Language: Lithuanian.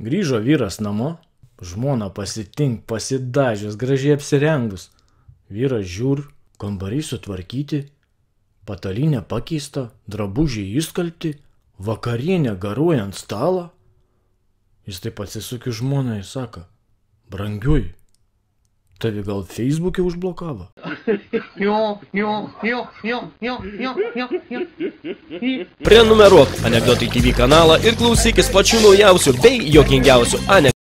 Grįžo vyras namo, žmona pasitink, pasidažęs, gražiai apsirengus. Vyras žiūr, kambariai sutvarkyti, patalinė pakeista, drabužiai įskalti, vakarienė garuoja ant stalo. Jis taip atsisukė žmonai ir sako, brangiui, tavi gal Facebook'e užblokavo? Prenumeruok Anekdotai TV kanalą ir klausykis pačių naujausių bei jokingiausių anekdotų.